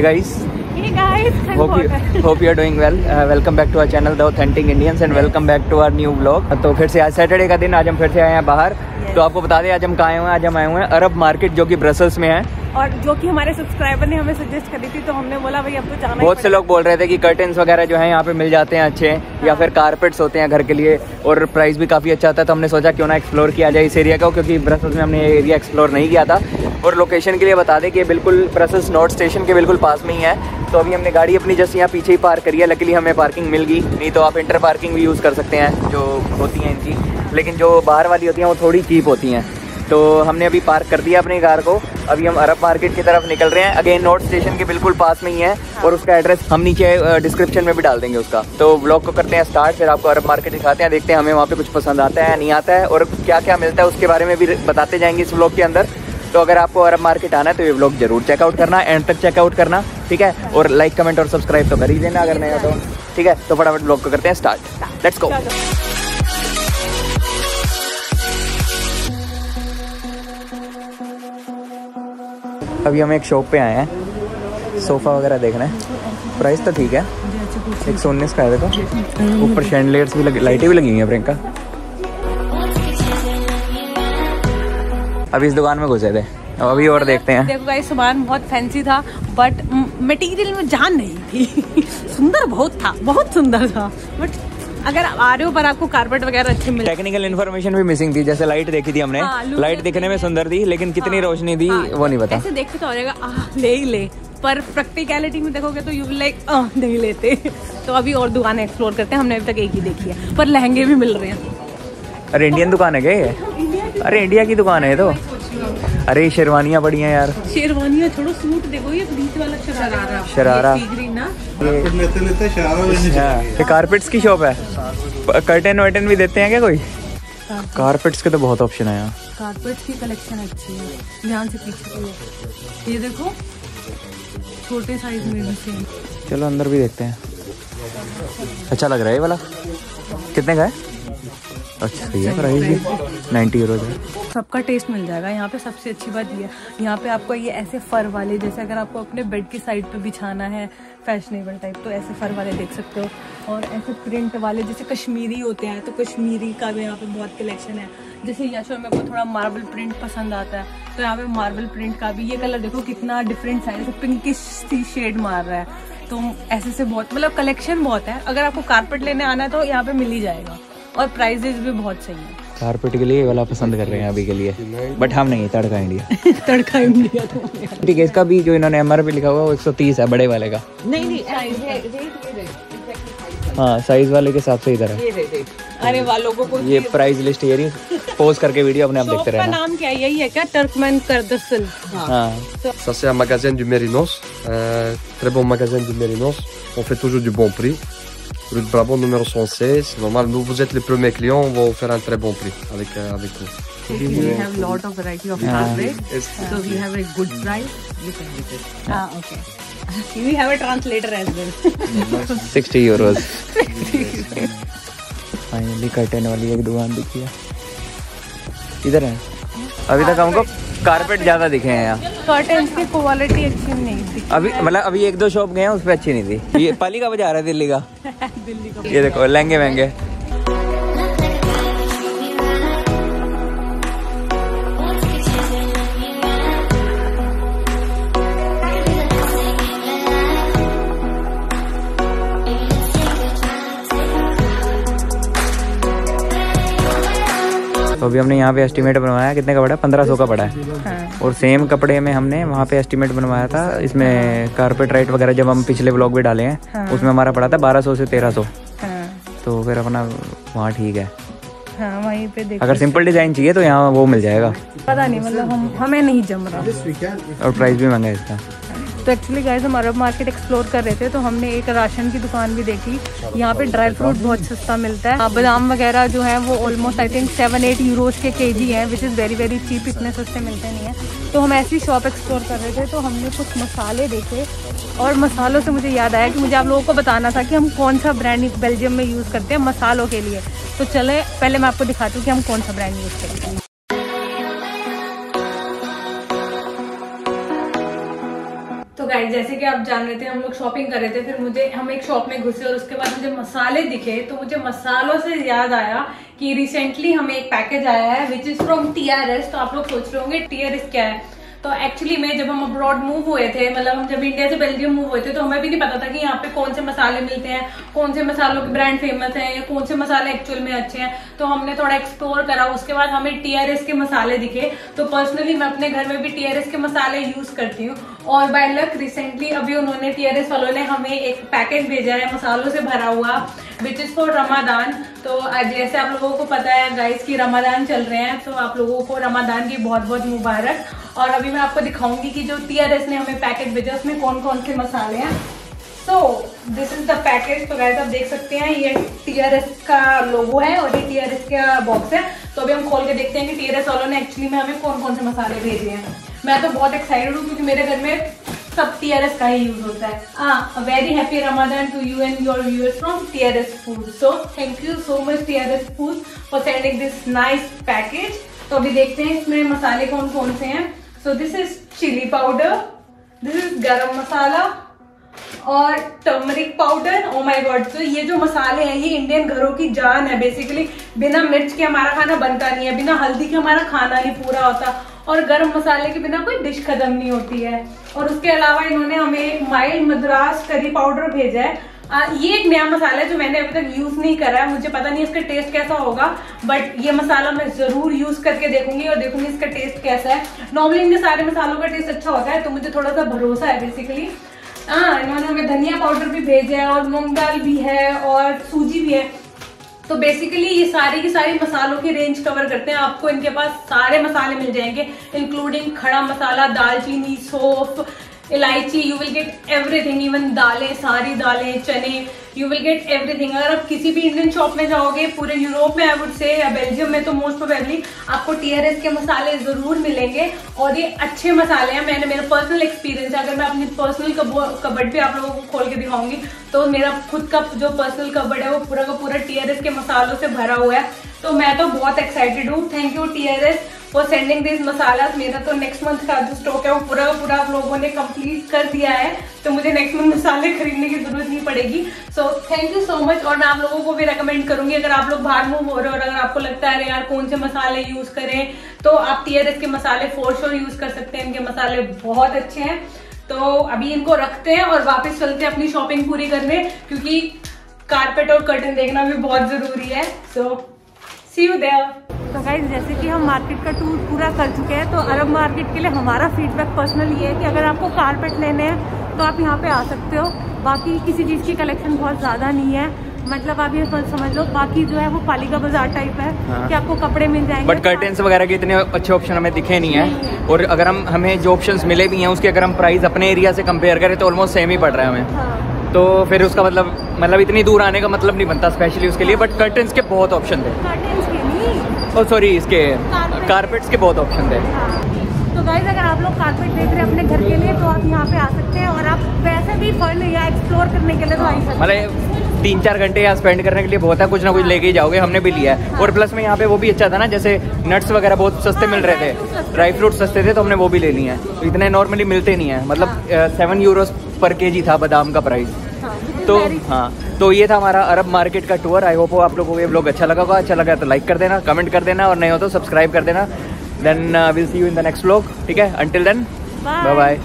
Hey guys, Hey guys, hope you hope you are doing well. Uh, welcome back to our channel The Authentic Indians and welcome back to our new vlog. तो फिर से आज Saturday का दिन आज हम फिर से आए हैं बाहर Yes. तो आपको बता दें आज हम कहाँ आए हुए हैं आज हम आए हुए हैं अरब मार्केट जो कि ब्रसल्स में है और जो कि हमारे सब्सक्राइबर ने हमें सजेस्ट करी थी तो हमने बोला भाई अब तो जाना बहुत से लोग बोल रहे थे कि कर्टन्स वगैरह जो है यहाँ पे मिल जाते हैं अच्छे हाँ। या। फिर कारपेट्स होते हैं घर के लिए और प्राइस भी काफ़ी अच्छा है तो हमने सोचा क्यों ना एक्सप्लोर किया जाए इस एरिया को क्योंकि ब्रसल्स में हमने ये एरिया एक्सप्लोर नहीं किया था और लोकेशन के लिए बता दें कि ये बिल्कुल ब्रसल्स नॉर्थ स्टेशन के बिल्कुल पास में ही है। तो अभी हमने गाड़ी अपनी जस्ट यहाँ पीछे ही पार्क करी है। लकीली हमें पार्किंग मिल गई। नहीं तो आप इंटर पार्किंग भी यूज़ कर सकते हैं जो होती हैं इनकी। लेकिन जो बाहर वाली होती हैं वो थोड़ी चीप होती हैं। तो हमने अभी पार्क कर दिया अपनी कार को। अभी हम अरब मार्केट की तरफ़ निकल रहे हैं। अगेन नॉर्थ स्टेशन के बिल्कुल पास में ही है। और उसका एड्रेस हम नीचे डिस्क्रिप्शन में भी डाल देंगे उसका। तो ब्लॉग को करते हैं स्टार्ट फिर आपको अरब मार्केट दिखाते हैं। देखते हैं हमें वहाँ पे कुछ पसंद आता है नहीं आता है और क्या क्या मिलता है उसके बारे में भी बताते जाएँगे इस ब्लॉग के अंदर। तो अगर आपको अरब मार्केट आना है तो ये ब्लॉग ज़रूर चेकआउट करना एंड तक चेकआउट करना, ठीक है? और लाइक कमेंट और सब्सक्राइब तो कर ही देना अगर नहीं हो तो ठीक है? तो फटाफट ब्लॉग को करते हैं स्टार्ट लेट्स गो अभी हम एक शॉप पे आए हैं। सोफ़ा वगैरह देखना है। प्राइस तो ठीक है। एक सौ उन्नीस का है, देखो। ऊपर शैंडलेट्स भी लाइटें भी लगी हुई हैं, प्रियंका। अभी इस दुकान में घुसे थे। अब अभी और देखते हैं। देखो गाइस सामान बहुत फैंसी था बट मटेरियल में जान नहीं थी। सुंदर बहुत था बहुत सुंदर था। बट अगर आ रहे हो पर आपको कारपेट वगैरह अच्छे मिले टेक्निकल इन्फॉर्मेशन भी मिसिंग थी जैसे लाइट देखी थी हमने। हाँ, लाइट दिखने में सुंदर थी लेकिन कितनी हाँ, रोशनी थी हाँ, वो नहीं पता। ऐसे देख के तो हो जाएगा ले ही ले। पर प्रैक्टिकलिटी में देखोगे तो यू लाइक नहीं लेते। तो अभी और दुकानें एक्सप्लोर करते हैं हमने अभी तक एक ही देखी है। पर लहंगे भी मिल रहे हैं। अरे इंडियन दुकान है क्या ये? अरे इंडिया की दुकान है तो। अरे शेरवानियाँ बड़ी हैं यार। शेरवानियाँ छोड़ो सूट देखो ये बीच वाला शरारा। शरारा। ये ना। कारपेट लेते लेते शरारा हाँ, ये कारपेट्स की शॉप है। कर्टन वर्टन भी देते हैं क्या कोई? कारपेट्स के तो बहुत ऑप्शन है यहाँ कारपेट की कलेक्शन अच्छी है। ध्यान से पीछे ये। ये देखो छोटे साइज़ में भी सेम चलो अंदर भी देखते हैं। अच्छा लग रहा है ये वाला। कितने का है? अच्छा सही है प्राइस नाइन्टी यूरोज है। सबका टेस्ट मिल जाएगा। यहाँ पे सबसे अच्छी बात ये है। यहाँ पे आपको ये ऐसे फर वाले, जैसे अगर आपको अपने बेड की साइड पे बिछाना है फैशनेबल टाइप तो ऐसे फर वाले देख सकते हो। और ऐसे प्रिंट वाले, जैसे कश्मीरी होते हैं तो कश्मीरी का भी यहाँ पे बहुत कलेक्शन है। जैसे यशो, मेरे को थोड़ा मार्बल प्रिंट पसंद आता है तो यहाँ पे मार्बल प्रिंट का भी ये कलर देखो, कितना डिफरेंट सा है। जैसे पिंकिश सी शेड मार रहा है। तो ऐसे से बहुत मतलब कलेक्शन बहुत है। अगर आपको कारपेट लेने आना है तो यहाँ पे मिल ही जाएगा। और प्राइजेस भी बहुत सही है। कारपेट के लिए ये वाला पसंद कर रहे हैं अभी के लिए। बट हम नहीं तड़का इंडिया तड़का इंडिया तो ठीक है इसका भी जो इन्होंने एम आर पी लिखा हुआ है वो एक सौ तीस है बड़े वाले का। नहीं नहीं हाँ। साइज़ वाले के हिसाब से इधर है। अरे वालों को ये प्राइस लिस्ट ये रही पोस्ट करके वीडियो अपने आप देखते का रहना। नाम क्या है? यही है क्या? टर्कमैन करदसल हाँ। Ça c'est un magasin du Mérinos, un très bon magasin du Mérinos. On fait toujours du bon prix. Rue de Brabant numéro 116. C'est normal, nous vous êtes les premiers clients, on va vous faire un très bon prix avec, euh, avec vous. we have lot of variety of fabric so we have a good price you can get it ah okay we have a translator as well sixty euros finally curtain वाली एक दुकान दिखी है इधर है अभी तक हमको कारपेट ज़्यादा दिखे हैं यहाँ की क्वालिटी अच्छी नहीं थी। अभी मतलब अभी एक दो शॉप गए हैं उस पर अच्छी नहीं थी। ये पाली का बजा रहा है दिल्ली का? दिल्ली का। ये देखो लहंगे महँगे अभी हमने यहाँ पे एस्टिमेट बनवाया कितने का पड़ा? है पंद्रह सौ का पड़ा है। हाँ। और सेम कपड़े में हमने वहाँ पे एस्टिमेट बनवाया था इसमें कारपेट राइट वगैरह जब हम पिछले ब्लॉग भी डाले हैं हाँ। उसमें हमारा पड़ा था बारह सौ से तेरह सौ। हाँ। तो फिर अपना वहाँ ठीक है हाँ। वहीं पे देखो। अगर सिंपल डिज़ाइन चाहिए तो यहाँ वो मिल जाएगा। पता नहीं मतलब हम हमें नहीं जम रहा। और प्राइस भी महँगा है इसका। तो एक्चुअली गाइस हम अरब मार्केट एक्सप्लोर कर रहे थे तो हमने एक राशन की दुकान भी देखी। यहाँ पे ड्राई फ्रूट बहुत सस्ता मिलता है। हाँ, बादाम वगैरह जो है वो almost I think seven eight euros के केजी है which is very very cheap इतने सस्ते मिलते नहीं हैं। तो हम ऐसी शॉप एक्सप्लोर कर रहे थे तो हमने कुछ मसाले देखे और मसालों से मुझे याद आया कि मुझे आप लोगों को बताना था कि हम कौन सा ब्रांड बेल्जियम में यूज़ करते हैं मसालों के लिए। तो चले, पहले मैं आपको दिखाती हूँ कि हम कौन सा ब्रांड यूज़ करते हैं। जैसे कि आप जान रहे थे, हम लोग शॉपिंग कर रहे थे, फिर मुझे, हम एक शॉप में घुसे और उसके बाद मुझे मसाले दिखे तो मुझे मसालों से याद आया कि रिसेंटली हमें एक पैकेज आया है विच इज़ फ्रॉम टीआरएस तो आप लोग सोच रहे होंगे टीआरएस क्या है? तो एक्चुअली में जब हम अब्रॉड मूव हुए थे मतलब हम जब इंडिया से बेल्जियम मूव हुए थे तो हमें भी नहीं पता था कि यहाँ पे कौन से मसाले मिलते हैं, कौन से मसालों के ब्रांड फ़ेमस हैं, या कौन से मसाले एक्चुअल में अच्छे हैं। तो हमने थोड़ा एक्सप्लोर करा, उसके बाद हमें टीआरएस के मसाले दिखे। तो पर्सनली मैं अपने घर में भी टीआरएस के मसाले यूज़ करती हूँ। और बाय लक रिसेंटली अभी उन्होंने टीआरएस वालों ने हमें एक पैकेज भेजा है, मसालों से भरा हुआ विच इज़ फॉर रमादान तो जैसे आप लोगों को पता है गाइस की रमादान चल रहे हैं तो आप लोगों को रमादान की बहुत बहुत मुबारक। और अभी मैं आपको दिखाऊँगी कि जो टीआरएस ने हमें पैकेट भेजा, उसमें कौन कौन से मसाले हैं। So this is the package तो गाइस आप देख सकते हैं, ये टीआरएस का लोगो है और ये टीआरएस का बॉक्स है। तो अभी हम खोल के देखते हैं कि टीआरएस वालों ने एक्चुअली में हमें कौन कौन से मसाले भेजे हैं। मैं तो बहुत एक्साइटेड हूँ क्योंकि मेरे घर में सब टीआरएस का ही यूज़ होता है। Very happy Ramadan to you and your viewers from TRS food so thank you so much TRS food for sending this nice package तो अभी देखते हैं इसमें मसाले कौन कौन से हैं। So this is chili powder this is garam masala और turmeric powder oh my God तो ये जो मसाले हैं, ये इंडियन घरों की जान है बेसिकली बिना मिर्च के हमारा खाना बनता नहीं है, बिना हल्दी के हमारा खाना नहीं पूरा होता और गरम मसाले के बिना कोई डिश खत्म नहीं होती है। और उसके अलावा इन्होंने हमें माइल्ड मद्रास करी पाउडर भेजा है। आ, ये एक नया मसाला है जो मैंने अभी तक यूज़ नहीं करा है। मुझे पता नहीं इसका टेस्ट कैसा होगा बट ये मसाला मैं ज़रूर यूज़ करके देखूँगी और देखूँगी इसका टेस्ट कैसा है। नॉर्मली इनके सारे मसालों का टेस्ट अच्छा होता है तो मुझे थोड़ा सा भरोसा है बेसिकली हाँ इन्होंने हमें धनिया पाउडर भी भेजा है और मूंग दाल भी है और सूजी भी है। तो बेसिकली ये सारी की सारी मसालों की रेंज कवर करते हैं। आपको इनके पास सारे मसाले मिल जाएँगे इंक्लूडिंग खड़ा मसाला दालचीनी सौफ इलायची you will get everything even दालें, सारी दालें, चने यू विल गेट एवरीथिंग अगर आप किसी भी इंडियन शॉप में जाओगे, पूरे यूरोप में आई वुड से या बेल्जियम में तो मोस्ट प्रोबेबली आपको टीआरएस के मसाले ज़रूर मिलेंगे। और ये अच्छे मसाले हैं। मैंने, मेरा पर्सनल एक्सपीरियंस है। अगर मैं अपनी पर्सनल कबड भी आप लोगों को खोल के दिखाऊँगी तो मेरा खुद का जो पर्सनल कबड है, वो पूरा का पूरा टीआरएस के मसालों से भरा हुआ है। तो मैं तो बहुत एक्साइटेड हूँ। Thank you TRS for sending this masala मेरा तो नेक्स्ट मंथ का जो स्टॉक है वो पूरा पूरा आप लोगों ने कंप्लीट कर दिया है तो मुझे नेक्स्ट मंथ मसाले खरीदने की ज़रूरत नहीं पड़ेगी। So thank you so much और मैं आप लोगों को भी रेकमेंड करूँगी, अगर आप लोग बाहर मूव हो रहे हो और अगर आपको लगता है यार, कौन से मसाले यूज़ करें? तो आप टीयर के मसाले फोर श्योर यूज़ कर सकते हैं, इनके मसाले बहुत अच्छे हैं। तो अभी इनको रखते हैं और वापस चलते हैं अपनी शॉपिंग पूरी करने, क्योंकि कारपेट और कर्टन देखना भी बहुत ज़रूरी है। सो सी यू देयर तो गाइज़ जैसे कि हम मार्केट का टूर पूरा कर चुके हैं तो अरब मार्केट के लिए हमारा फीडबैक पर्सनल ये है कि अगर आपको कारपेट लेने हैं तो आप यहाँ पे आ सकते हो। बाकी किसी चीज़ की कलेक्शन बहुत ज़्यादा नहीं है। मतलब आप ये समझ लो बाकी जो है वो पालिका बाज़ार टाइप है हाँ। कि आपको कपड़े मिल जाएँगे। बट कर्टेन्स वगैरह के इतने अच्छे ऑप्शन हमें दिखे नहीं है। और अगर हम हमें जो ऑप्शंस मिले भी हैं उसके अगर हम प्राइस अपने एरिया से कंपेयर करें तो ऑलमोस्ट सेम ही पड़ रहा है हमें। हाँ। तो फिर उसका मतलब मतलब इतनी दूर आने का मतलब नहीं बनता स्पेशली उसके लिए। बट कर्टेन्स के बहुत ऑप्शन थे। सॉरी oh, इसके कारपेट्स के बहुत ऑप्शन थे। तो गाइज़ अगर आप लोग कारपेट देख रहे हैं अपने घर के लिए तो आप यहाँ पे आ सकते हैं और आप वैसे भी फन या एक्सप्लोर करने के लिए तो आ सकते हैं। मतलब तीन चार घंटे यहाँ स्पेंड करने के लिए बहुत है कुछ ना कुछ लेके ही जाओगे हमने भी लिया है। हाँ। और प्लस में यहाँ पे वो भी अच्छा था ना जैसे नट्स वगैरह बहुत सस्ते हाँ, मिल रहे थे। ड्राई फ्रूट सस्ते थे तो हमने वो भी ले लिए हैं। इतने नॉर्मली मिलते नहीं है। मतलब सेवन हाँ। यूरोस पर के था बादाम का प्राइस तो हाँ तो ये था हमारा अरब मार्केट का टूर आई होप आप लोगों को ये ब्लॉग अच्छा लगा होगा। अच्छा लगा तो लाइक कर देना कमेंट कर देना और नहीं हो तो सब्सक्राइब कर देना. Then will see you in the next blog ठीक है? Until then bye bye